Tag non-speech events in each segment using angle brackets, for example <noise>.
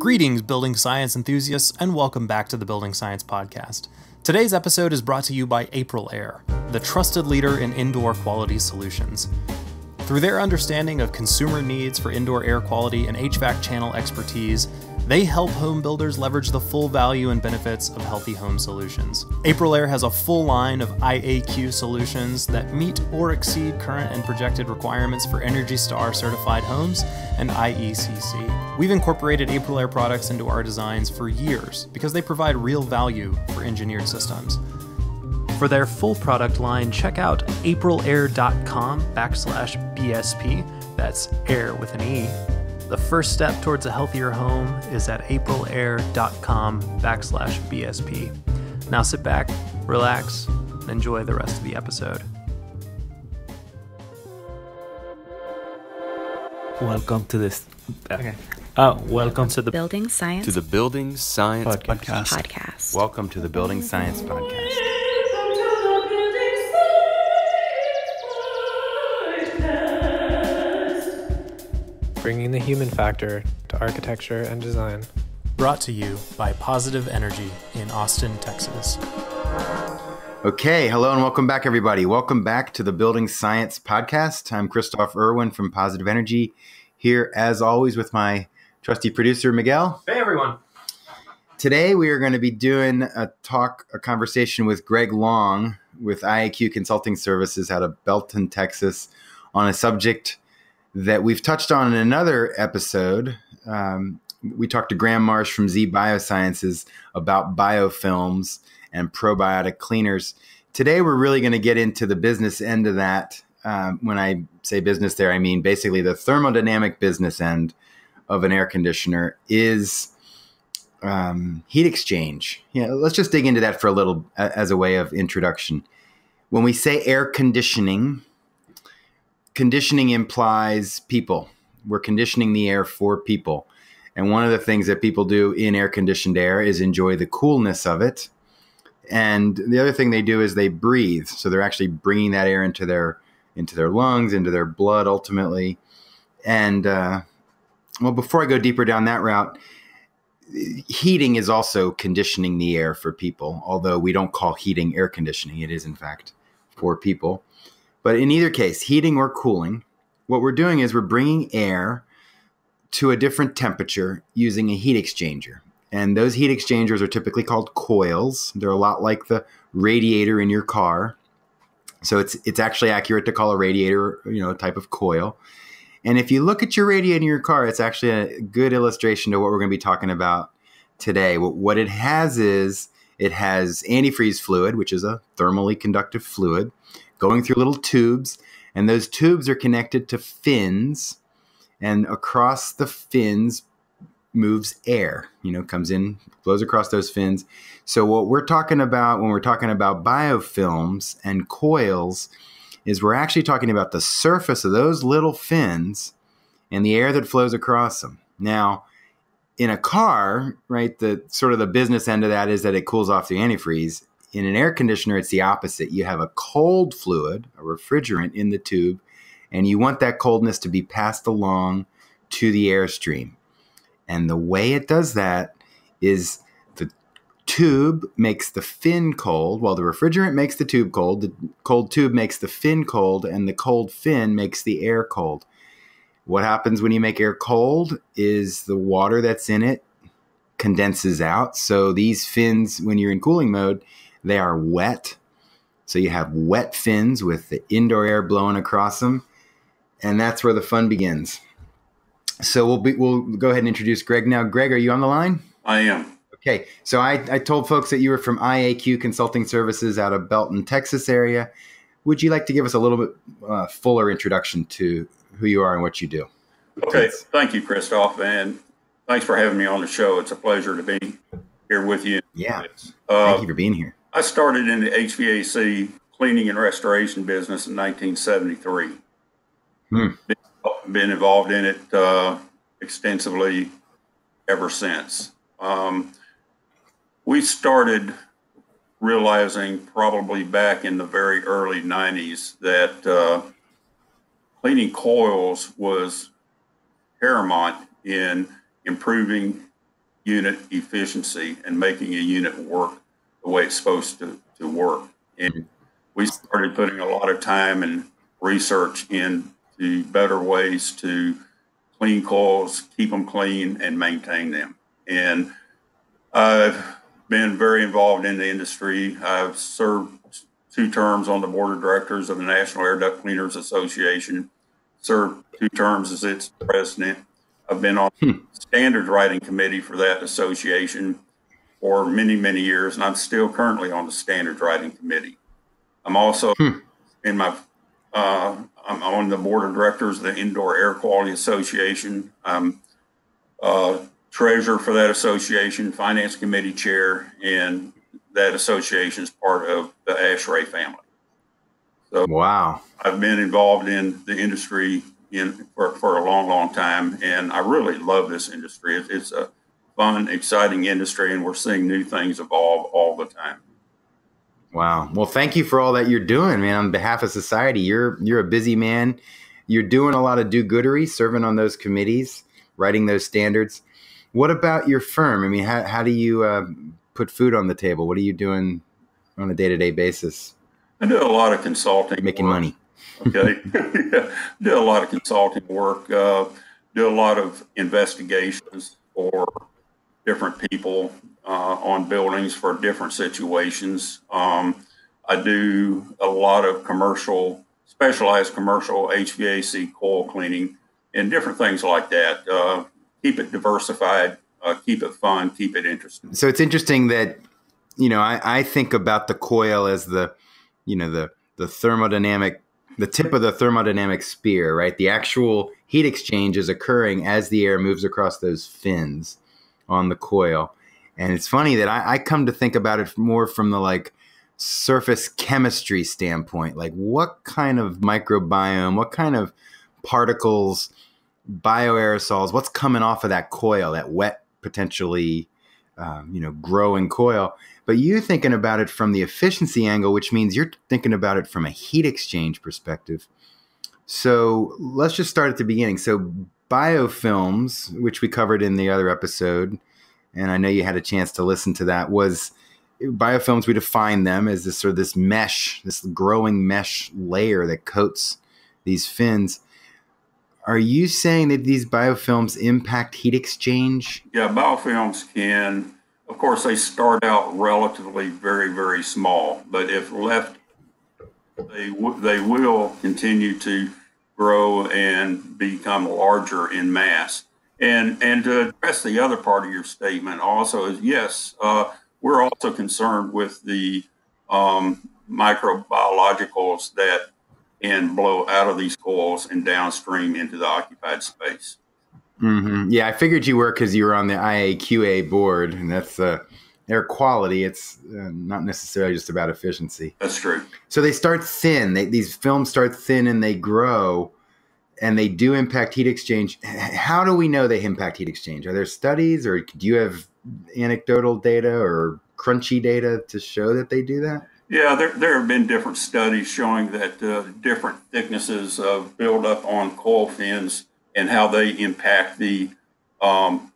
Greetings, building science enthusiasts, and welcome back to the Building Science Podcast. Today's episode is brought to you by Aprilaire, the trusted leader in indoor quality solutions. Through their understanding of consumer needs for indoor air quality and HVAC channel expertise, they help home builders leverage the full value and benefits of healthy home solutions. Aprilaire has a full line of IAQ solutions that meet or exceed current and projected requirements for Energy Star certified homes and IECC. We've incorporated Aprilaire products into our designs for years because they provide real value for engineered systems. For their full product line, check out aprilaire.com backslash BSP. That's air with an E. The first step towards a healthier home is at aprilaire.com backslash BSP. Now sit back, relax, and enjoy the rest of the episode. Welcome to this. Uh, okay. Oh, welcome to the Building Science to the Building Science Podcast. Podcast. Welcome to the Building Science Podcast. Bringing the human factor to architecture and design. brought to you by Positive Energy in Austin, Texas. Okay, hello and welcome back, everybody. Welcome back to the Building Science Podcast. I'm Kristof Irwin from Positive Energy, here as always with my trusty producer, Miguel. Hey, everyone. Today, we are going to be doing a talk, a conversation with Greg Long with IAQ Consulting Services out of Belton, Texas, on a subject that we've touched on in another episode. Um, we talked to Graham Marsh from Z Biosciences about biofilms and probiotic cleaners. Today, we're really going to get into the business end of that. Um, when I say business there, I mean basically the thermodynamic business end of an air conditioner is um, heat exchange. Yeah, let's just dig into that for a little as a way of introduction. When we say air conditioning, conditioning implies people. We're conditioning the air for people. And one of the things that people do in air conditioned air is enjoy the coolness of it. And the other thing they do is they breathe. So they're actually bringing that air into their into their lungs, into their blood ultimately. And uh, well, before I go deeper down that route, heating is also conditioning the air for people, although we don't call heating air conditioning. It is, in fact, for people. But in either case, heating or cooling, what we're doing is we're bringing air to a different temperature using a heat exchanger. And those heat exchangers are typically called coils. They're a lot like the radiator in your car. So it's it's actually accurate to call a radiator, you know, a type of coil. And if you look at your radiator in your car, it's actually a good illustration to what we're going to be talking about today. What, it has is it has antifreeze fluid, which is a thermally conductive fluid, going through little tubes, and those tubes are connected to fins, and across the fins moves air. You know, comes in, blows across those fins. So what we're talking about when we're talking about biofilms and coils is we're actually talking about the surface of those little fins and the air that flows across them. Now, in a car, right, the sort of the business end of that is that it cools off the antifreeze. In an air conditioner, it's the opposite. You have a cold fluid, a refrigerant in the tube, and you want that coldness to be passed along to the airstream. And the way it does that is the tube makes the fin cold, while the refrigerant makes the tube cold. The cold tube makes the fin cold, and the cold fin makes the air cold. What happens when you make air cold is the water that's in it condenses out. So these fins, when you're in cooling mode, they are wet. So you have wet fins with the indoor air blowing across them, and that's where the fun begins. So we'll be, we'll go ahead and introduce Greg now. Greg, are you on the line? I am. Okay, so I, I told folks that you were from IAQ Consulting Services out of Belton, Texas area. Would you like to give us a little bit uh, fuller introduction to who you are and what you do? Okay. Please. Thank you, Kristof, and thanks for having me on the show. It's a pleasure to be here with you. Yeah, Uh, thank you for being here. I started in the HVAC cleaning and restoration business in 1973. Hmm. Been, been involved in it uh, extensively ever since. Um, we started realizing probably back in the very early 90s that uh, cleaning coils was paramount in improving unit efficiency and making a unit work the way it's supposed to, to work. And we started putting a lot of time and research into better ways to clean coils, keep them clean, and maintain them. And I've been very involved in the industry. I've served two terms on the board of directors of the National Air Duct Cleaners Association, served two terms as its president. I've been on hmm. standards writing committee for that association for many, many years, and I'm still currently on the standards writing committee. I'm also hmm. in my uh, I'm on the board of directors of the Indoor Air Quality Association. I'm uh, treasurer for that association, finance committee chair, and that association is part of the ASHRAE family. So wow, I've been involved in the industry in for, for a long, long time, and I really love this industry. It, it's a fun, exciting industry, and we're seeing new things evolve all the time. Wow. Well, thank you for all that you're doing, man. On behalf of society, you're you're a busy man. You're doing a lot of do-goodery, serving on those committees, writing those standards. What about your firm? I mean, how how do you uh, put food on the table? What are you doing on a day-to-day basis? I do a lot of consulting, making work. money. okay, <laughs> do a lot of consulting work. Uh, do a lot of investigations for different people uh, on buildings for different situations. Um, I do a lot of commercial, specialized commercial HVAC coil cleaning and different things like that. Uh, keep it diversified, uh, keep it fun, keep it interesting. So it's interesting that, you know, I, I think about the coil as the, you know, the, the thermodynamic, the tip of the thermodynamic spear, right? The actual heat exchange is occurring as the air moves across those fins on the coil. And it's funny that I, I come to think about it more from the like surface chemistry standpoint. Like, what kind of microbiome, what kind of particles, bioaerosols, what's coming off of that coil, that wet, potentially, um, you know, growing coil. But you thinking about it from the efficiency angle, which means you're thinking about it from a heat exchange perspective. So let's just start at the beginning. So biofilms, which we covered in the other episode, and I know you had a chance to listen to that, was biofilms. We define them as this sort of this mesh, this growing mesh layer that coats these fins. Are you saying that these biofilms impact heat exchange? Yeah, biofilms can. Of course, they start out relatively very, very small, but if left, they w- they will continue to grow and become larger in mass. And and to address the other part of your statement also is yes, uh, we're also concerned with the um, microbiologicals that can blow out of these coils and downstream into the occupied space. Mm-hmm. Yeah, I figured you were because you were on the IAQA board, and that's uh, air quality. It's uh, not necessarily just about efficiency. That's true. So they start thin. They, these films start thin and they grow and they do impact heat exchange. How do we know they impact heat exchange? Are there studies, or do you have anecdotal data or crunchy data to show that they do that? Yeah, there, there have been different studies showing that uh, different thicknesses of buildup on coil fins and how they impact the um,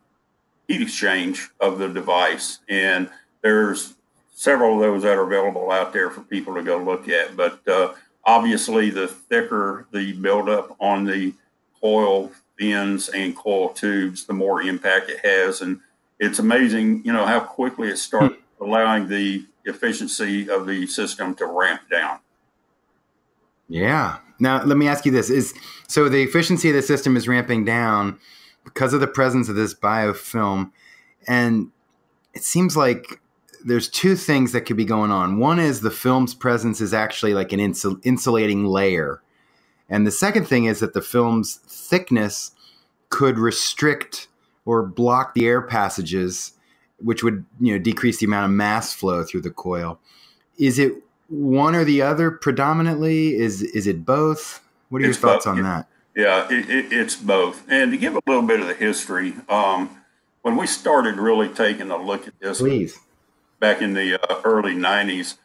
heat exchange of the device. And there's several of those that are available out there for people to go look at. But uh, Obviously, the thicker the buildup on the coil fins and coil tubes, the more impact it has. And it's amazing, you know, how quickly it starts hmm. allowing the efficiency of the system to ramp down. Yeah. Now, let me ask you this: Is so the efficiency of the system is ramping down because of the presence of this biofilm, and it seems like there's two things that could be going on. One is the film's presence is actually like an insul- insulating layer. And the second thing is that the film's thickness could restrict or block the air passages, which would you know decrease the amount of mass flow through the coil. Is it one or the other predominantly? Is is it both? What are it's your thoughts both. on that? Yeah, it, it, it's both. And to give a little bit of the history, um, when we started really taking a look at this, please back in the uh, early 90s,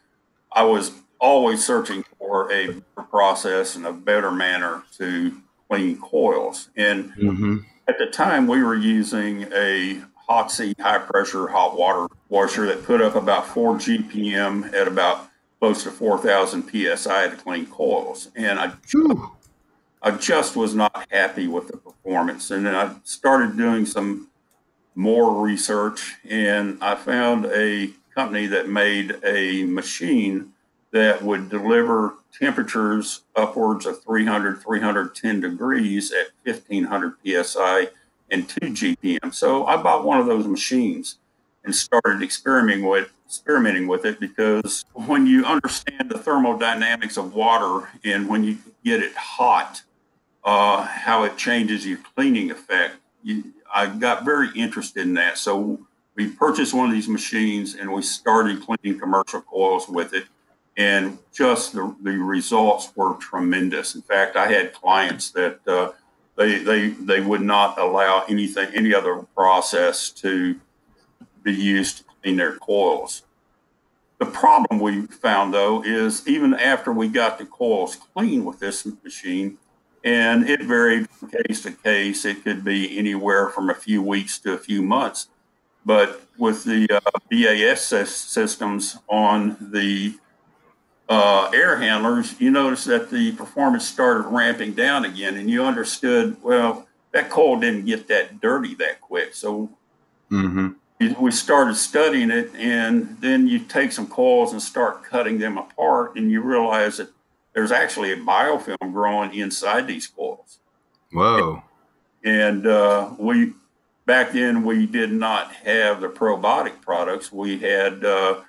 I was always searching for a better process and a better manner to clean coils. And mm-hmm. at the time, we were using a Hotsy high pressure hot water washer that put up about 4 GPM at about close to 4,000 psi to clean coils. And I, Whew. I just was not happy with the performance. And then I started doing some more research and I found a company that made a machine that would deliver temperatures upwards of 300, 310 degrees at 1500 psi and 2 GPM. So I bought one of those machines and started experimenting with experimenting with it because when you understand the thermodynamics of water and when you get it hot, uh, how it changes your cleaning effect, you, I got very interested in that. So we purchased one of these machines and we started cleaning commercial coils with it. And just the, the results were tremendous. In fact, I had clients that uh, they, they, they would not allow anything, any other process to be used to clean their coils. The problem we found though is even after we got the coils clean with this machine, and it varied from case to case, it could be anywhere from a few weeks to a few months. But with the uh, BAS systems on the uh, air handlers, you notice that the performance started ramping down again, and you understood, well, that coal didn't get that dirty that quick. So Mm-hmm. we started studying it, and then you take some coils and start cutting them apart, and you realize that there's actually a biofilm growing inside these coils. Whoa. And uh, we back then we did not have the probiotic products. We had uh,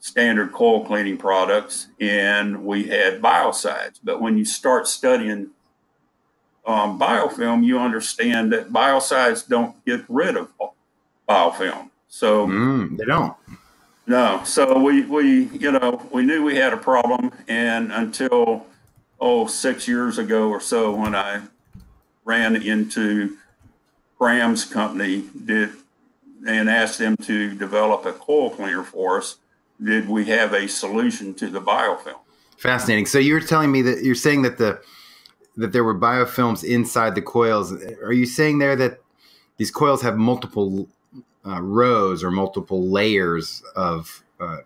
standard coil cleaning products, and we had biocides. But when you start studying um, biofilm, you understand that biocides don't get rid of biofilm. So Mm, they don't. No, so we we you know we knew we had a problem, and until oh six years ago or so, when I ran into Graham's company, did and asked them to develop a coil cleaner for us, did we have a solution to the biofilm? Fascinating. So you're telling me that you're saying that the that there were biofilms inside the coils. Are you saying there that these coils have multiple uh, rows or multiple layers of uh,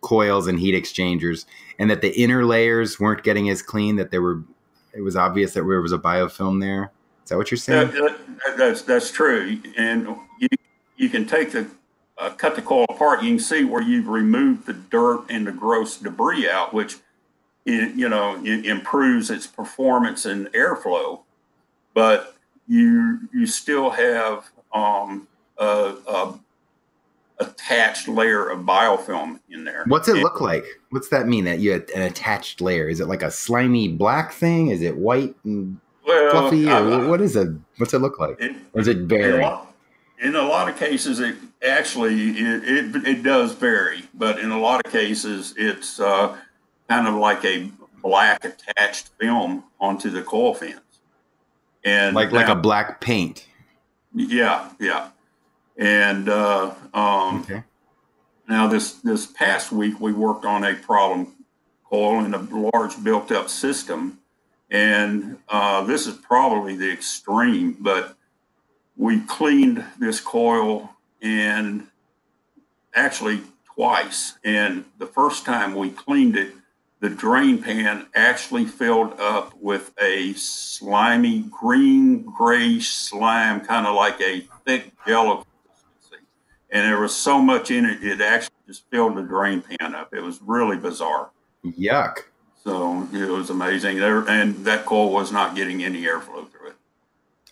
coils and heat exchangers, and that the inner layers weren't getting as clean? That there were, it was obvious that there was a biofilm there. Is that what you're saying? That, that, that's that's true, and you you can take the uh, cut the coil apart. You can see where you've removed the dirt and the gross debris out, which it, you know it improves its performance and airflow. But you you still have um, a, a attached layer of biofilm in there. What's it And- look like? What's that mean? That you had an attached layer? Is it like a slimy black thing? Is it white and Well, fluffy? I- what is it? What's it look like? it, Or is it in, a bare? lot, in a lot of cases, it actually it, it, it does vary, but in a lot of cases, it's uh, kind of like a black attached film onto the coil fins. And Like like a black paint. yeah, yeah. And uh, um, Okay. now this this past week we worked on a problem coil in a large built up system, and uh, this is probably the extreme, but we cleaned this coil and actually twice. And the first time we cleaned it, the drain pan actually filled up with a slimy green grayish slime, kind of like a thick consistency. And there was so much in it, it actually just filled the drain pan up. It was really bizarre. Yuck. So it was amazing. There, and that coil was not getting any airflow through it.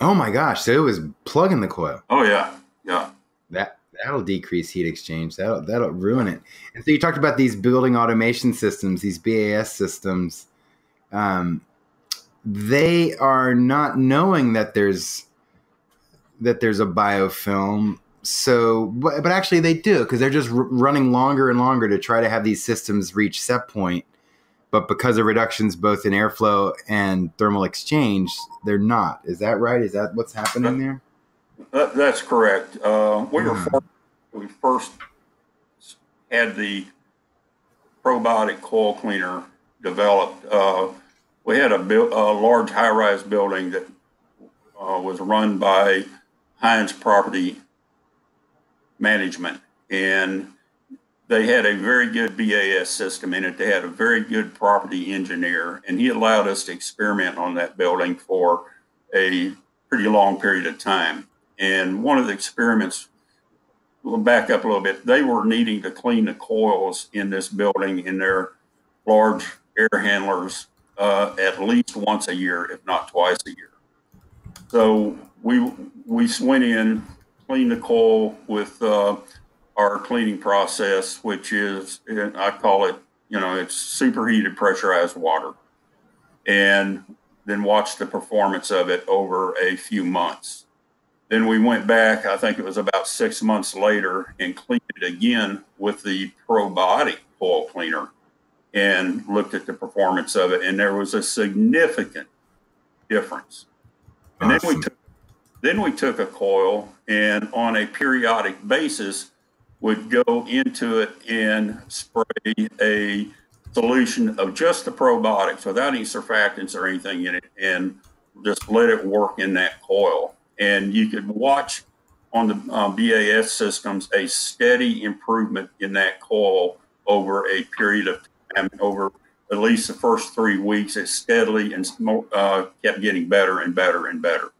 Oh my gosh! So it was plugging the coil. Oh yeah, yeah. That that'll decrease heat exchange. That'll that'll ruin it. And so you talked about these building automation systems, these BAS systems. Um, they are not knowing that there's that there's a biofilm. So, but, but actually they do because they're just r- running longer and longer to try to have these systems reach set point. But because of reductions both in airflow and thermal exchange, they're not. Is that right? Is that what's happening there? That, that's correct. Uh, we were Hmm. first, we first had the probiotic coil cleaner developed. Uh, we had a, buil- a large high-rise building that uh, was run by Hines Property management, and they had a very good BAS system in it. They had a very good property engineer, and he allowed us to experiment on that building for a pretty long period of time. And one of the experiments, we'll back up a little bit, they were needing to clean the coils in this building in their large air handlers uh, at least once a year, if not twice a year. So we we went in, cleaned the coil with uh, our cleaning process, which is I call it, you know, it's superheated pressurized water, and then watch the performance of it over a few months. Then we went back, I think it was about six months later, and cleaned it again with the probiotic coil cleaner and looked at the performance of it, and there was a significant difference. And awesome. then we took then we took a coil and on a periodic basis would go into it and spray a solution of just the probiotics without any surfactants or anything in it and just let it work in that coil. And you could watch on the um, BAS systems a steady improvement in that coil over a period of time, over at least the first three weeks. It steadily and uh, kept getting better and better and better.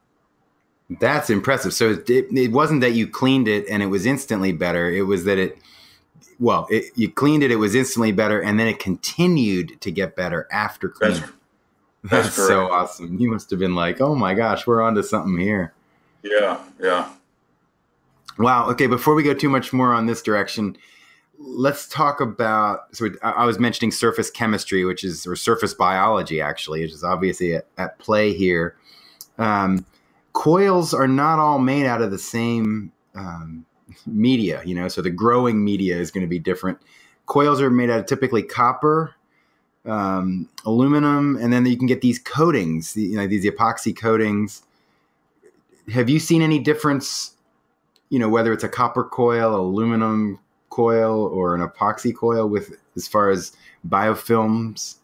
That's impressive. So it, it wasn't that you cleaned it and it was instantly better. It was that it, well, it, you cleaned it, it was instantly better, and then it continued to get better after cleaning. That's, that's, <laughs> that's so awesome. You must have been like, oh my gosh, we're onto something here. Yeah, yeah. Wow. Okay. Before we go too much more on this direction, let's talk about. So I was mentioning surface chemistry, which is or surface biology, actually, which is obviously at, at play here. Um, coils are not all made out of the same um, media, you know, so the growing media is going to be different. Coils are made out of typically copper, um, aluminum, and then you can get these coatings, you know, these epoxy coatings. Have you seen any difference, you know, whether it's a copper coil, aluminum coil, or an epoxy coil with as far as biofilms?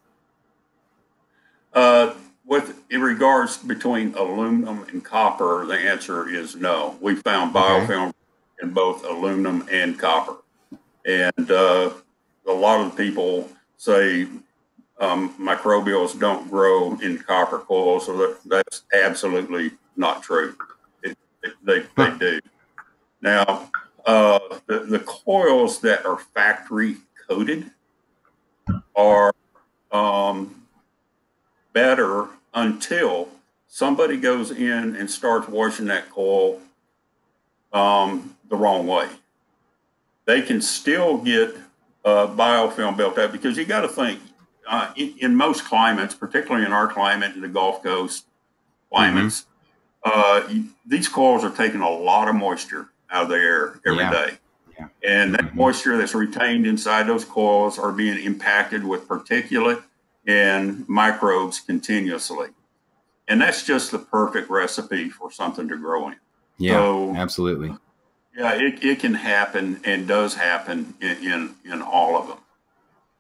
Uh, with in regards between aluminum and copper, the answer is no. We found biofilm okay. in both aluminum and copper, and uh, a lot of people say um, microbials don't grow in copper coils, so that, that's absolutely not true. It, it, they they do. Now, uh, the, the coils that are factory coated are um, better until somebody goes in and starts washing that coil um, the wrong way. They can still get uh, biofilm built up because you got to think uh, in, in, most climates, particularly in our climate, in the Gulf Coast climates, mm-hmm. uh, these coils are taking a lot of moisture out of the air every yeah. day, yeah. And that mm-hmm. moisture that's retained inside those coils are being impacted with particulate and microbes continuously. And that's just the perfect recipe for something to grow in. Yeah, so, absolutely. Yeah, it, it can happen and does happen in, in, in all of them.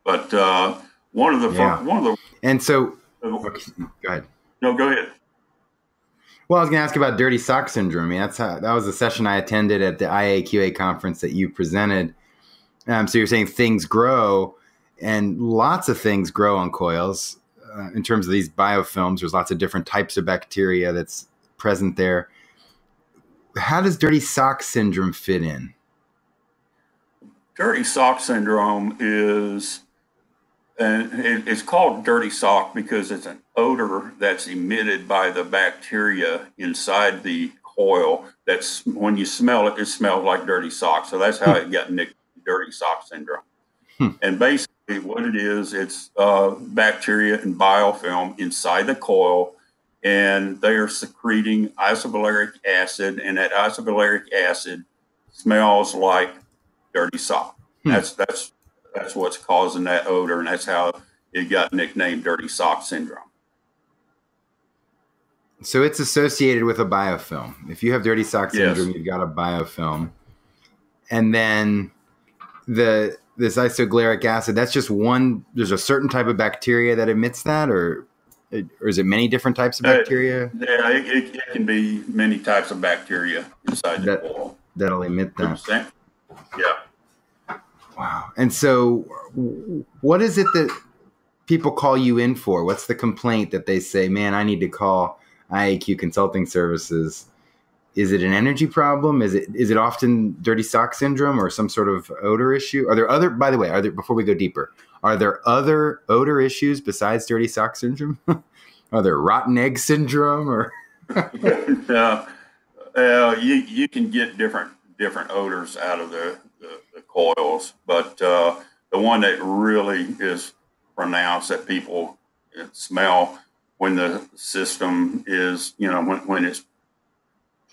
But uh, one of the yeah. one of the and so okay, go ahead. No, go ahead. Well, I was going to ask about dirty sock syndrome. I mean, that's how, that was a session I attended at the IAQA conference that you presented. Um, so you're saying things grow, and lots of things grow on coils uh, in terms of these biofilms. There's lots of different types of bacteria that's present there. How does dirty sock syndrome fit in? Dirty sock syndrome is, and it's called dirty sock because it's an odor that's emitted by the bacteria inside the coil. That's when you smell it, it smells like dirty sock. So that's how it got nicknamed dirty sock syndrome. Hmm. And basically, what it is, it's uh, bacteria and biofilm inside the coil, and they are secreting isovaleric acid, and that isovaleric acid smells like dirty sock. Hmm. That's that's that's what's causing that odor, and that's how it got nicknamed dirty sock syndrome. So it's associated with a biofilm. If you have dirty sock syndrome, yes. you've got a biofilm, and then the this isovaleric acid that's just one there's a certain type of bacteria that emits that or or is it many different types of uh, bacteria uh, yeah it, it, can be many types of bacteria inside that, the that'll emit that Yeah. Wow. And so, what is it that people call you in for? What's the complaint that they say, man, I need to call IAQ Consulting Services? Is it an energy problem? Is it is it often dirty sock syndrome or some sort of odor issue? Are there other by the way, are there before we go deeper, are there other odor issues besides dirty sock syndrome? <laughs> are there rotten egg syndrome or <laughs> uh, uh, you you can get different different odors out of the, the, the coils, but uh, the one that really is pronounced that people smell when the system is, you know, when, when it's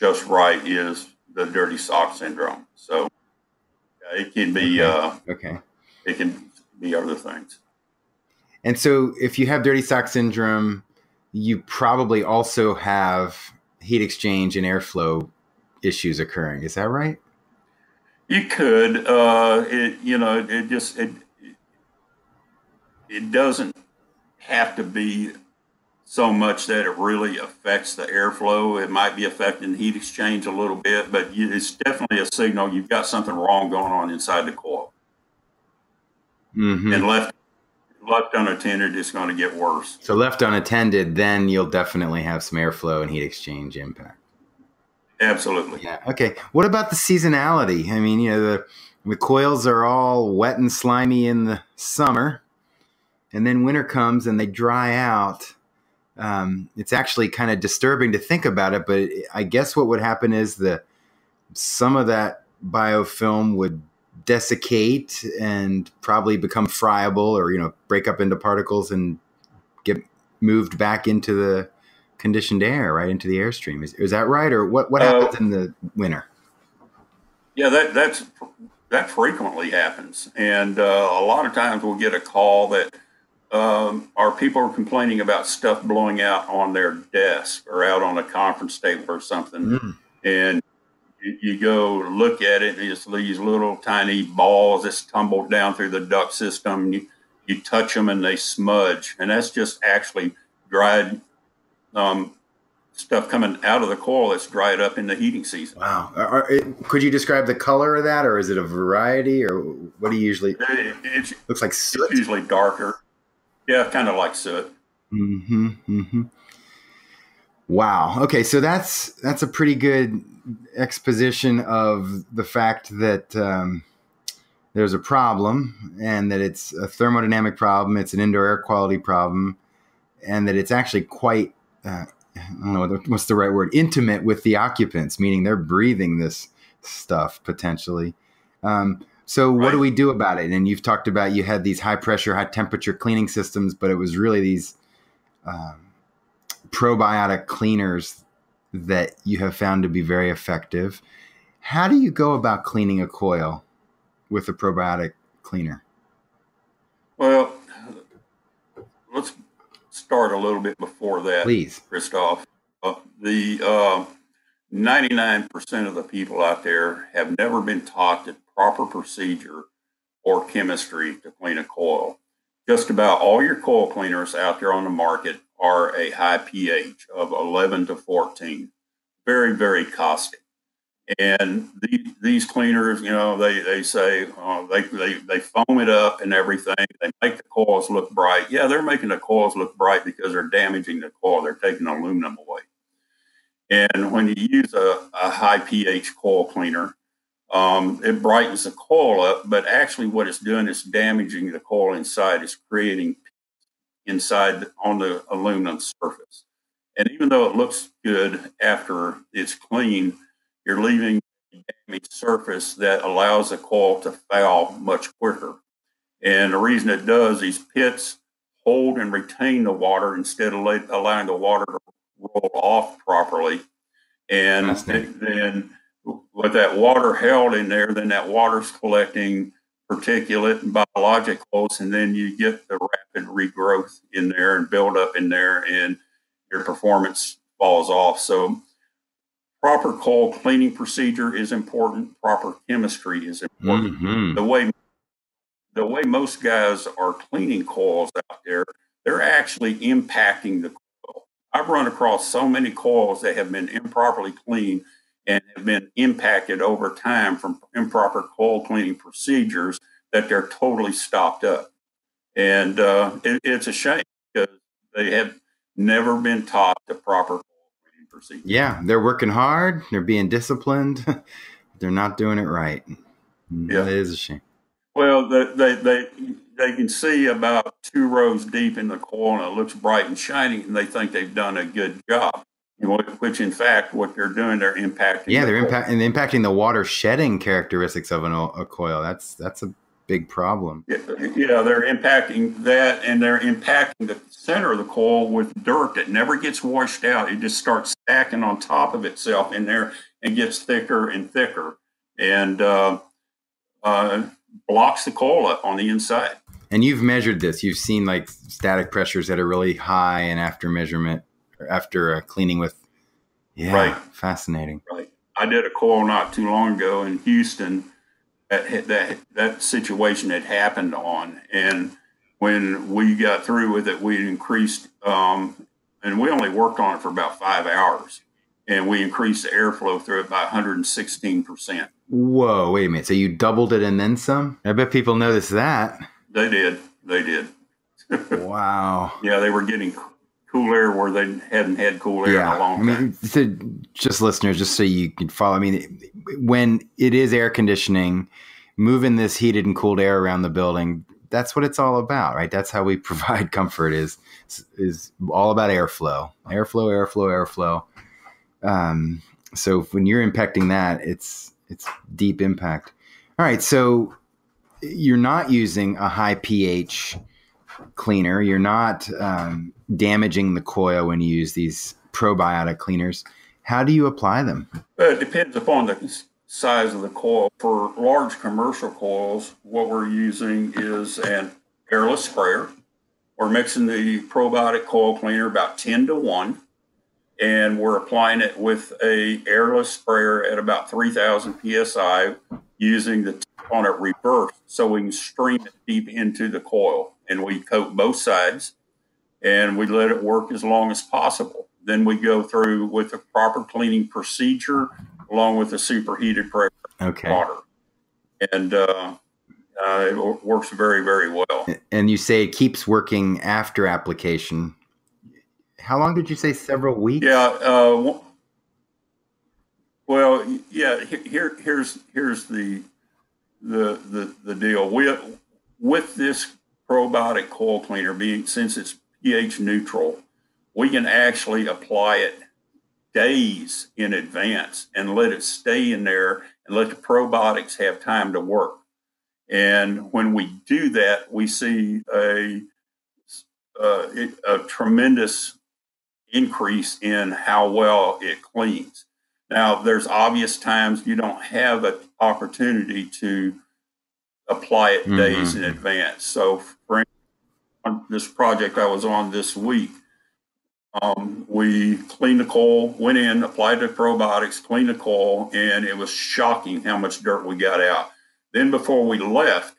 just right is the dirty sock syndrome. So yeah, it can be, okay. Uh, okay. It can be other things. And so if you have dirty sock syndrome, you probably also have heat exchange and airflow issues occurring. Is that right? You could. Uh, it you know it just it it doesn't have to be so much that it really affects the airflow. It might be affecting the heat exchange a little bit, but it's definitely a signal you've got something wrong going on inside the coil. Mm-hmm. And left left unattended, it's going to get worse. So left unattended, then you'll definitely have some airflow and heat exchange impact. Absolutely. Yeah. Okay. What about the seasonality? I mean, you know, the the coils are all wet and slimy in the summer, and then winter comes and they dry out. Um, it's actually kind of disturbing to think about it, but I guess what would happen is the some of that biofilm would desiccate and probably become friable, or you know, break up into particles and get moved back into the conditioned air, right into the airstream. Is, is that right, or what? What happens uh, in the winter? Yeah, that that's that frequently happens, and uh, a lot of times we'll get a call that um, our people are complaining about stuff blowing out on their desk or out on a conference table or something, mm. and you, you, go look at it, and it's these little tiny balls that's tumbled down through the duct system. You, you touch them and they smudge, and that's just actually dried um, stuff coming out of the coil that's dried up in the heating season. Wow. Are, it, could you describe the color of that, or is it a variety, or what do you usually? It, it looks like soot. It's usually darker. Yeah, kind of like soot. Mm-hmm. Mm-hmm. Wow. Okay, so that's that's a pretty good exposition of the fact that um, there's a problem, and that it's a thermodynamic problem. It's an indoor air quality problem, and that it's actually quite uh, I don't know what's the right word, intimate with the occupants, meaning they're breathing this stuff potentially. Um, so what do we do about it? And you've talked about you had these high pressure, high temperature cleaning systems, but it was really these um, probiotic cleaners that you have found to be very effective. How do you go about cleaning a coil with a probiotic cleaner? Well, let's start a little bit before that, please, Kristof. Uh, the uh, 99% of the people out there have never been taught the proper procedure or chemistry to clean a coil. Just about all your coil cleaners out there on the market are a high pH of 11 to 14. Very, very caustic. And the, these cleaners, you know, they, they say uh, they, they, they foam it up and everything. They make the coils look bright. Yeah, they're making the coils look bright because they're damaging the coil. They're taking aluminum away. And when you use a, a high pH coil cleaner, um, it brightens the coil up, but actually what it's doing is damaging the coil inside. It's creating inside on the aluminum surface. And even though it looks good after it's clean, you're leaving a damaged surface that allows the coil to foul much quicker. And the reason it does, these pits hold and retain the water instead of allowing the water to roll off properly. And then with that water held in there, then that water's collecting particulate and biologicals, and then you get the rapid regrowth in there and build up in there, and your performance falls off. So proper coil cleaning procedure is important. Proper chemistry is important. Mm-hmm. The way the way most guys are cleaning coils out there, they're actually impacting the. I've run across so many coils that have been improperly cleaned, and have been impacted over time from improper coil cleaning procedures that they're totally stopped up. And uh, it, it's a shame because they have never been taught the proper coil cleaning procedure. Yeah, they're working hard. They're being disciplined. <laughs> they're not doing it right. Yeah. It is a shame. Well, they, they, they, can see about two rows deep in the coil and it looks bright and shiny, and they think they've done a good job. Which, in fact, what they're doing, they're impacting. Yeah, the they're impact and impacting the water shedding characteristics of an, o- a coil. That's that's a big problem. Yeah, yeah, they're impacting that, and they're impacting the center of the coil with dirt that never gets washed out. It just starts stacking on top of itself in there and gets thicker and thicker, and uh, uh, blocks the coil up on the inside. And you've measured this. You've seen like static pressures that are really high, and after measurement, or after uh, cleaning with. Yeah, Right. fascinating. Right. I did a coil not too long ago in Houston. That that that situation had happened on, and when we got through with it, we increased, um, and we only worked on it for about five hours, and we increased the airflow through it by 116 percent. Whoa, wait a minute. So you doubled it and then some? I bet people notice that. They did. They did. <laughs> Wow. Yeah, they were getting cool air where they hadn't had cool air in a long time. I mean, so just listeners, just so you can follow. I mean, when it is air conditioning, moving this heated and cooled air around the building, that's what it's all about, right? That's how we <laughs> provide comfort. Is is all about airflow, airflow, airflow, airflow. Um, so when you're impacting that, it's it's deep impact. All right, so you're not using a high pH cleaner. You're not um, damaging the coil when you use these probiotic cleaners. How do you apply them? Well, it depends upon the size of the coil. For large commercial coils, what we're using is an airless sprayer. We're mixing the probiotic coil cleaner about 10 to 1, and we're applying it with a airless sprayer at about 3,000 psi using the tip on it reverse so we can stream it deep into the coil. And we coat both sides and we let it work as long as possible. Then we go through with the proper cleaning procedure along with the superheated pressure Okay. water. And uh, uh, it works very, very well. And you say it keeps working after application. How long did you say? Several weeks? Yeah. Uh, well, yeah. Here, here's here's the the the, the deal. We with this probiotic coil cleaner being since it's pH neutral, we can actually apply it days in advance and let it stay in there and let the probiotics have time to work. And when we do that, we see a uh, it- a tremendous increase in how well it cleans. Now, there's obvious times you don't have an opportunity to apply it days in advance. So, for on this project I was on this week, um, we cleaned the coal, went in, applied the probiotics, cleaned the coal, and it was shocking how much dirt we got out. Then, before we left,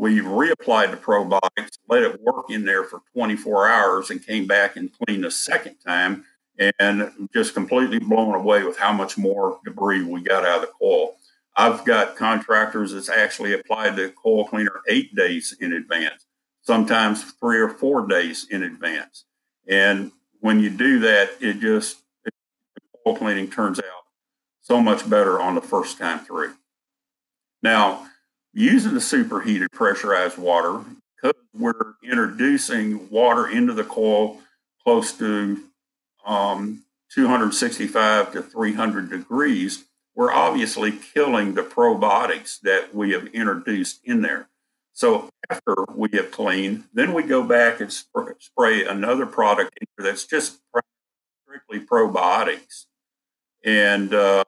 we reapplied the probiotics, let it work in there for 24 hours, and came back and cleaned a second time, and just completely blown away with how much more debris we got out of the coil. I've got contractors that's actually applied the coil cleaner eight days in advance, sometimes three or four days in advance. And when you do that, it just the coil cleaning turns out so much better on the first time through. Now, using the superheated pressurized water, because we're introducing water into the coil close to um, 265 to 300 degrees, we're obviously killing the probiotics that we have introduced in there. So after we have cleaned, then we go back and sp- spray another product that's just strictly probiotics and uh,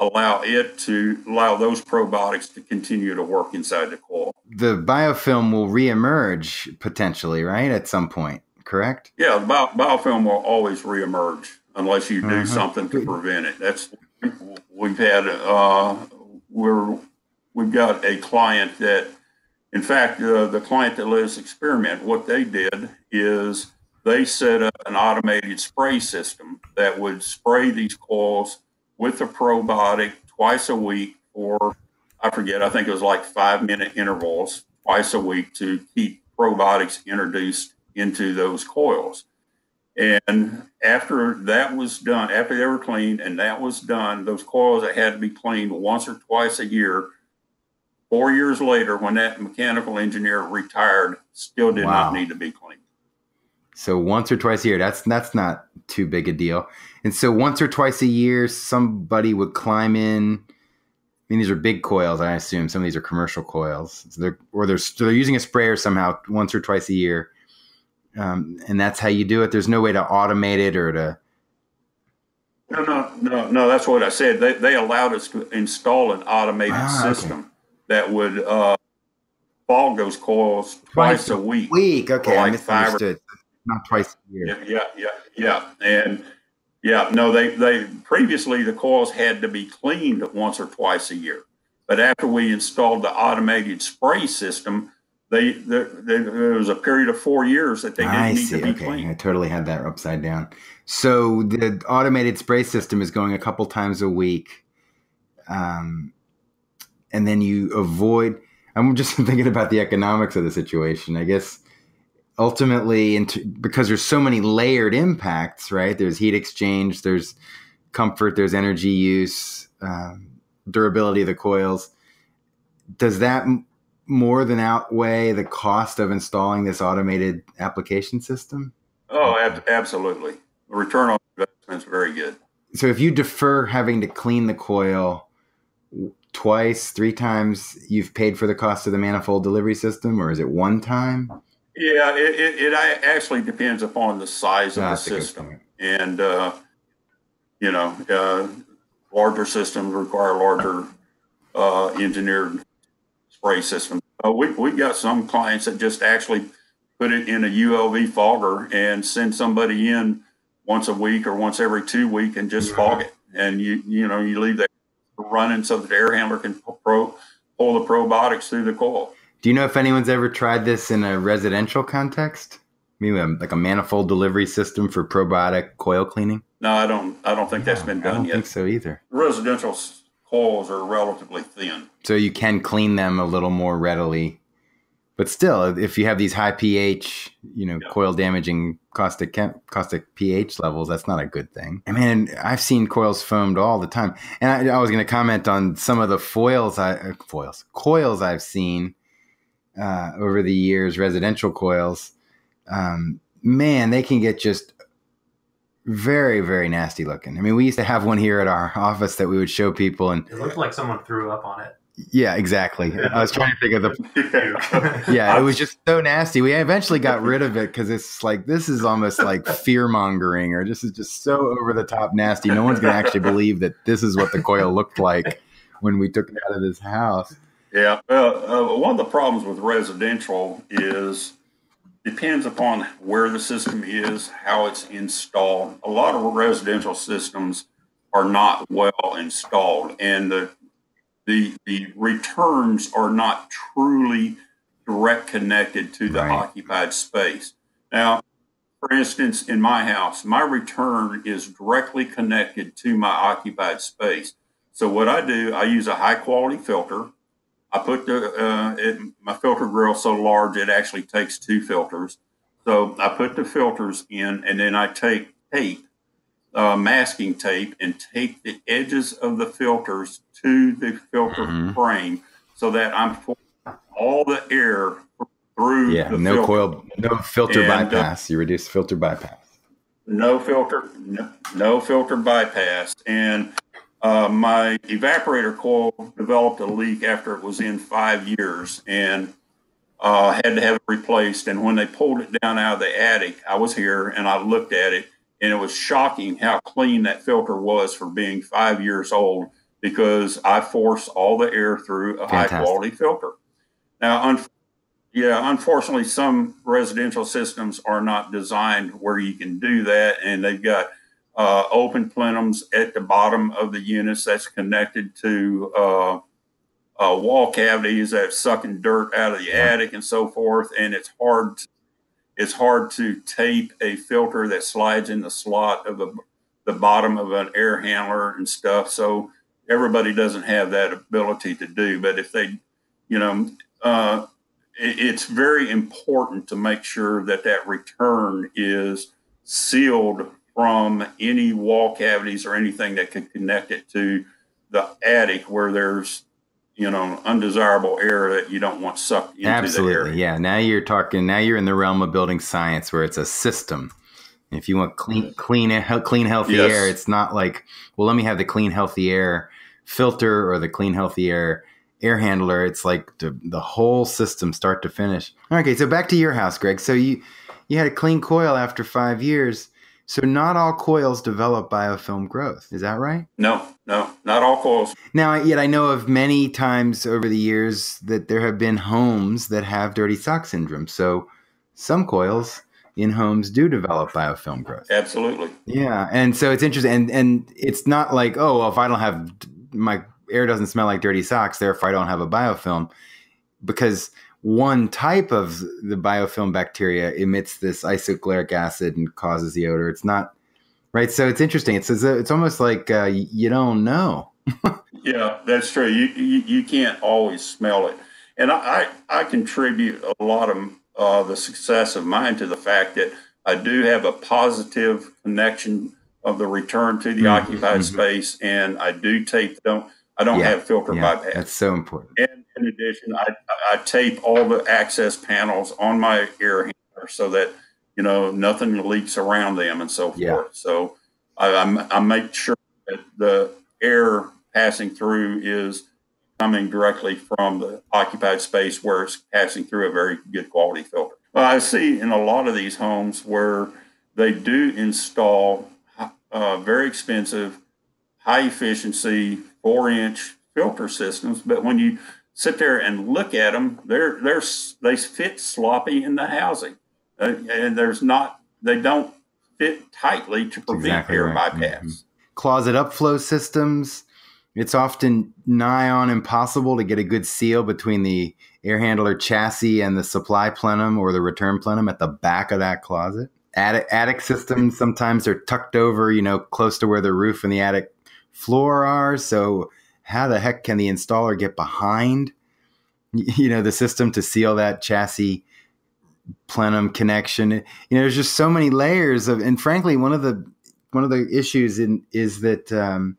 allow it to allow those probiotics to continue to work inside the coil. The biofilm will reemerge potentially, right? At some point, correct? Yeah, the bio, biofilm will always reemerge unless you do Mhm. something to prevent it. That's we've had. Uh, we're we've got a client that, in fact, uh, the client that let us experiment. What they did is they set up an automated spray system that would spray these coils with the probiotic twice a week or I forget, I think it was like five minute intervals twice a week to keep probiotics introduced into those coils. And after that was done, after they were cleaned and that was done, those coils that had to be cleaned once or twice a year. Four years later, when that mechanical engineer retired, still did Wow. not need to be cleaned. So once or twice a year, that's that's not too big a deal. And so once or twice a year, somebody would climb in. I mean, these are big coils. I assume some of these are commercial coils. So they're or they're so they're using a sprayer somehow once or twice a year, um, and that's how you do it. There's no way to automate it or to. No, no, no, no. That's what I said. They, they allowed us to install an automated Ah, okay. system that would uh, fog those coils twice, a week. Week, okay, I Like five or- misunderstood. Not twice a year. Yeah, yeah, yeah, yeah. And yeah, no, they they previously the coils had to be cleaned once or twice a year, but after we installed the automated spray system, they there, there there was a period of four years that they didn't I need see. to be Okay, I totally had that upside down. So the automated spray system is going a couple times a week, um, and then you avoid. I'm just <laughs> thinking about the economics of the situation. I guess ultimately, into, because there's so many layered impacts, right? There's heat exchange, there's comfort, there's energy use, um, durability of the coils. Does that m- more than outweigh the cost of installing this automated application system? Oh, ab- absolutely. The return on investment is very good. So if you defer having to clean the coil twice, three times, you've paid for the cost of the manifold delivery system, or is it one time? Yeah, it, it, it actually depends upon the size of That's the system. and uh, you know, uh, larger systems require larger uh, engineered spray systems. Uh, we we got some clients that just actually put it in a ULV fogger and send somebody in once a week or once every two week and just fog it, and you you know you leave that running so that the air handler can pro, pull the probiotics through the coil. Do you know if anyone's ever tried this in a residential context? Maybe a, like a manifold delivery system for probiotic coil cleaning? No, I don't. I don't think that's been done yet. I don't yet. think so either. Residential coils are relatively thin. So you can clean them a little more readily. But still, if you have these high pH, you know, Yeah. coil damaging caustic caustic pH levels, that's not a good thing. I mean, I've seen coils foamed all the time, and I, I was going to comment on some of the foils, I, foils, coils I've seen uh, over the years, residential coils. Um, man, they can get just very, very nasty looking. I mean, we used to have one here at our office that we would show people, and It looked like someone threw up on it. yeah, exactly. I was trying to think of the yeah, <laughs> yeah, it was just so nasty. We eventually got rid of it because it's like this is almost like fear mongering, or this is just so over the top nasty. No one's gonna actually believe that this is what the coil looked like when we took it out of this house. Yeah. Well, uh, one of the problems with residential is depends upon where the system is, how it's installed. A lot of residential systems are not well installed, and the the the returns are not truly direct connected to the Right. occupied space. Now, for instance, in my house, my return is directly connected to my occupied space. So what I do, I use a high quality filter. I put the uh, it, my filter grill so large it actually takes two filters. So I put the filters in, and then I take tape, uh, masking tape, and tape the edges of the filters to the filter Mhm. frame, so that I'm all the air through Yeah, the no filter. coil, no filter And, uh, bypass. You reduce filter bypass. no filter, no, no filter bypass. And uh, my evaporator coil developed a leak after it was in five years and uh, had to have it replaced. And when they pulled it down out of the attic, I was here and I looked at it, and it was shocking how clean that filter was for being five years old because I force all the air through a high quality filter. Now, un- yeah, unfortunately, some residential systems are not designed where you can do that, and they've got uh, open plenums at the bottom of the units that's connected to uh, uh, wall cavities that's sucking dirt out of the attic and so forth. And it's hard, to, it's hard to tape a filter that slides in the slot of the the bottom of an air handler and stuff. So everybody doesn't have that ability to do. But if they, you know, uh, it, it's very important to make sure that that return is sealed from any wall cavities or anything that could connect it to the attic where there's you know undesirable air that you don't want sucked into Absolutely, yeah. Now you're talking. Now you're in the realm of building science, where it's a system. If you want clean, clean, clean, healthy Yes. air, it's not like, well, let me have the clean, healthy air filter or the clean, healthy air air handler. It's like the, the whole system, start to finish. Okay, so back to your house, Greg. So you you had a clean coil after five years. So not all coils develop biofilm growth. Is that right? No, no, not all coils. Now, yet I know of many times over the years that there have been homes that have dirty sock syndrome. So some coils in homes do develop biofilm growth. Absolutely. Yeah, and so it's interesting, and and it's not like oh, well, if I don't have my air doesn't smell like dirty socks, therefore I don't have a biofilm, because one type of the biofilm bacteria emits this isovaleric acid and causes the odor. It's not right. So it's interesting. It's it's, it's almost like uh, you don't know. <laughs> Yeah, that's true. You, you you can't always smell it, and I I, I contribute a lot of uh, the success of mine to the fact that I do have a positive connection of the return to the Mhm, occupied mhm. space, and I do take Don't I don't Yeah, have filter Yeah, bypass. that's so important. And in addition, I, I tape all the access panels on my air handler so that you know nothing leaks around them and so forth. So I, I'm, I make sure that the air passing through is coming directly from the occupied space where it's passing through a very good quality filter. Well, I see in a lot of these homes where they do install uh, very expensive, high efficiency four inch filter systems, but when you sit there and look at them, they're they're they fit sloppy in the housing, uh, and there's not they don't fit tightly to prevent exactly air right. bypass. Mhm. Closet upflow systems. It's often nigh on impossible to get a good seal between the air handler chassis and the supply plenum or the return plenum at the back of that closet. Attic, attic systems sometimes are tucked over, you know, close to where the roof and the attic floor are. So how the heck can the installer get behind, you know, the system to seal that chassis plenum connection? You know, there's just so many layers of, and frankly, one of the one of the issues in, is that um,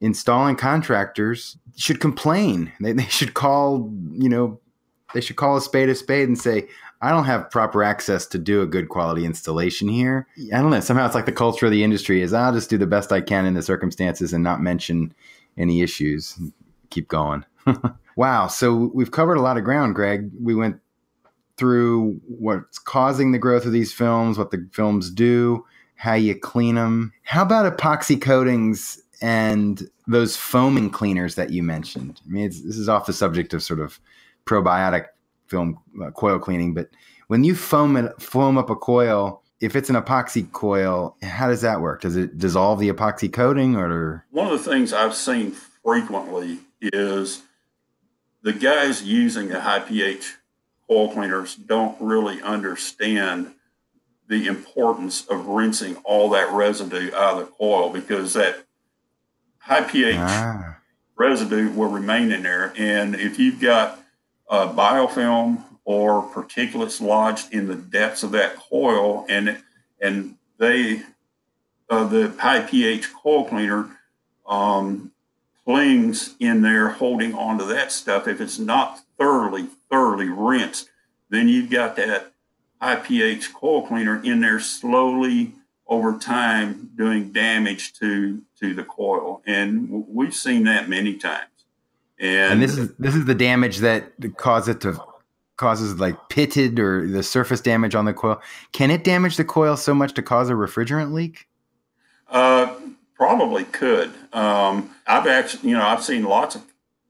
installing contractors should complain. They, they should call, you know, they should call a spade a spade and say, I don't have proper access to do a good quality installation here. I don't know. Somehow it's like the culture of the industry is I'll just do the best I can in the circumstances and not mention any issues. Keep going. <laughs> wow. So we've covered a lot of ground, Greg. We went through what's causing the growth of these films, what the films do, how you clean them. How about epoxy coatings and those foaming cleaners that you mentioned? I mean, this is off the subject of sort of probiotic film uh, coil cleaning, but when you foam it, foam up a coil, if it's an epoxy coil, how does that work? Does it dissolve the epoxy coating or? One of the things I've seen frequently is the guys using the high pH coil cleaners don't really understand the importance of rinsing all that residue out of the coil because that high pH Ah, residue will remain in there. And if you've got a biofilm or particulates lodged in the depths of that coil, and and they uh, the high pH coil cleaner um, clings in there, holding onto that stuff. If it's not thoroughly thoroughly rinsed, then you've got that high pH coil cleaner in there slowly over time doing damage to to the coil and we've seen that many times and, and this is this is the damage that caused it to causes like pitted or the surface damage on the coil. Can it damage the coil so much to cause a refrigerant leak? uh, probably could um, i've actually you know i've seen lots of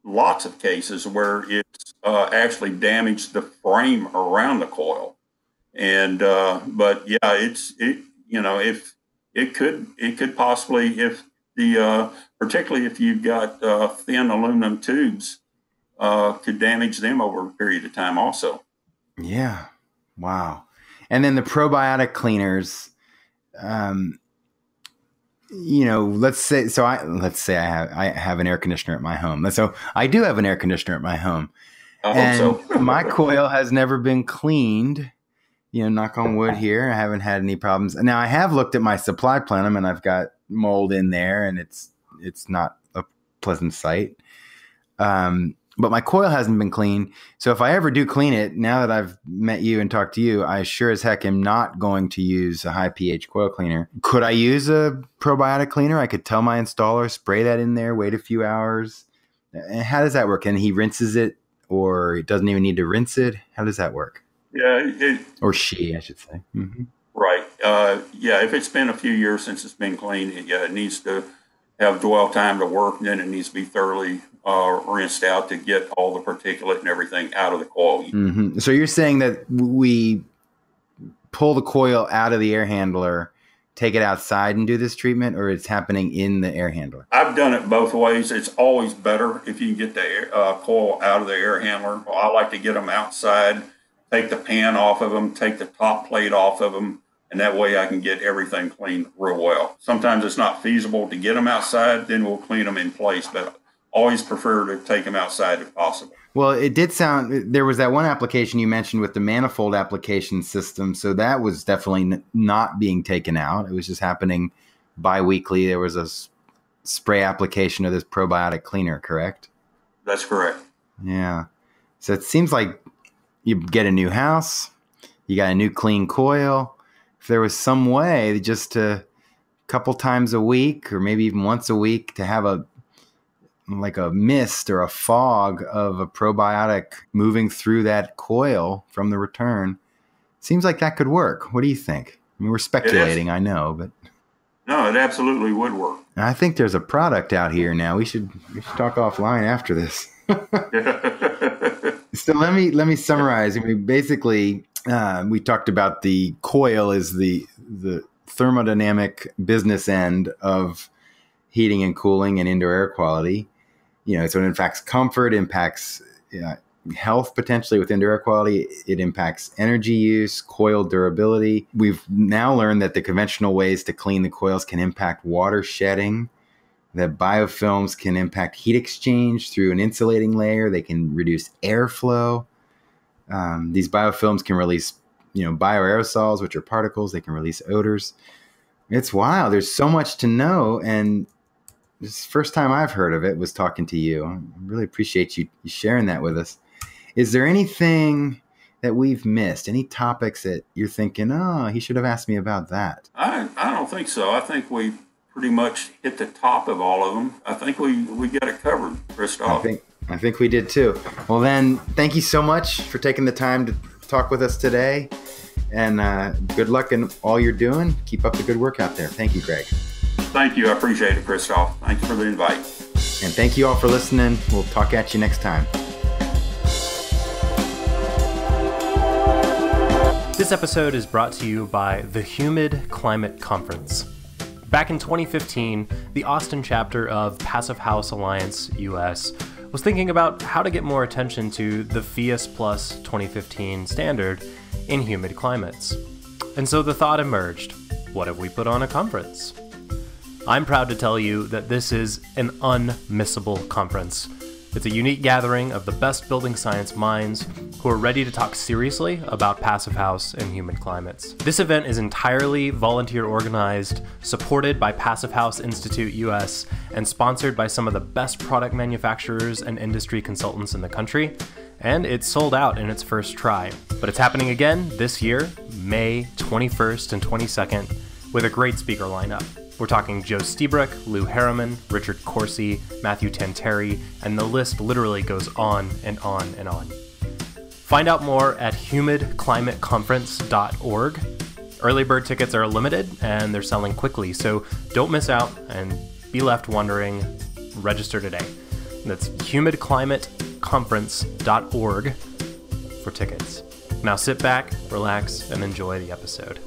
lots of cases where it's uh, actually damaged the frame around the coil and uh, but yeah it's it you know if it could it could possibly if the uh, particularly if you've got uh, thin aluminum tubes uh, could damage them over a period of time also Yeah. Wow. And then the probiotic cleaners. Um, you know, let's say so I let's say I have I have an air conditioner at my home. So I do have an air conditioner at my home. I and hope so. <laughs> my coil has never been cleaned. You know, knock on wood here. I haven't had any problems. Now I have looked at my supply plenum and I've got mold in there and it's it's not a pleasant sight. Um, but my coil hasn't been cleaned. So if I ever do clean it, now that I've met you and talked to you, I sure as heck am not going to use a high pH coil cleaner. Could I use a probiotic cleaner? I could tell my installer, spray that in there, wait a few hours. And how does that work? And he rinses it or it doesn't even need to rinse it? How does that work? Yeah, it, Or she, I should say. hmm right. Uh, yeah, if it's been a few years since it's been cleaned, it, yeah, it needs to have dwell time to work, and then it needs to be thoroughly uh, rinsed out to get all the particulate and everything out of the coil. hmm So you're saying that we pull the coil out of the air handler, take it outside and do this treatment, or it's happening in the air handler? I've done it both ways. It's always better if you can get the air, uh, coil out of the air handler. I like to get them outside, take the pan off of them, take the top plate off of them, and that way I can get everything cleaned real well. Sometimes it's not feasible to get them outside, then we'll clean them in place, but always prefer to take them outside if possible. Well, it did sound. There was that one application you mentioned with the manifold application system, so that was definitely not being taken out. It was just happening biweekly. There was a spray application of this probiotic cleaner, correct? That's correct. Yeah. So it seems like you get a new house, you got a new clean coil. If there was some way just to a couple times a week or maybe even once a week to have a like a mist or a fog of a probiotic moving through that coil from the return, seems like that could work. What do you think? I mean, we're speculating, I know, but No, it absolutely would work. I think there's a product out here now. We should we should talk offline after this. <laughs> So let me let me summarize. I mean, basically, uh, we talked about the coil is the the thermodynamic business end of heating and cooling and indoor air quality. You know, so it impacts comfort, impacts uh, health potentially with indoor air quality. It impacts energy use, coil durability. We've now learned that the conventional ways to clean the coils can impact water shedding that biofilms can impact heat exchange through an insulating layer. They can reduce airflow. Um, these biofilms can release, you know, bioaerosols, which are particles. They can release odors. It's wild. There's so much to know, and this is the first time I've heard of it was talking to you. I really appreciate you sharing that with us. Is there anything that we've missed? Any topics that you're thinking, oh, he should have asked me about that? I, I don't think so. I think we pretty much hit the top of all of them. I think we, we got it covered, I think I think we did too. Well, then, thank you so much for taking the time to talk with us today, and uh, good luck in all you're doing. Keep up the good work out there. Thank you, Greg, Thank you. I appreciate it, Kristof. Thanks for the invite. and thank you all for listening. We'll talk at you next time. This episode is brought to you by the Humid Climate Conference. Back in 2015, the Austin chapter of Passive House Alliance US was thinking about how to get more attention to the PHIUS Plus 2015 standard in humid climates. And so the thought emerged what if we put on a conference? I'm proud to tell you that this is an unmissable conference. It's a unique gathering of the best building science minds who are ready to talk seriously about passive house and humid climates. This event is entirely volunteer organized, supported by Passive House Institute US, and sponsored by some of the best product manufacturers and industry consultants in the country. And it's sold out in its first try. But it's happening again this year, May 21st and 22nd, with a great speaker lineup. We're talking Joe Lstiburek, Lew Harriman, Richard Corsi, Matthew Tanteri, and the list literally goes on and on and on. Find out more at humidclimateconference.org. Early bird tickets are limited and they're selling quickly, so don't miss out and be left wondering. Register today. That's humidclimateconference.org for tickets. Now sit back, relax, and enjoy the episode.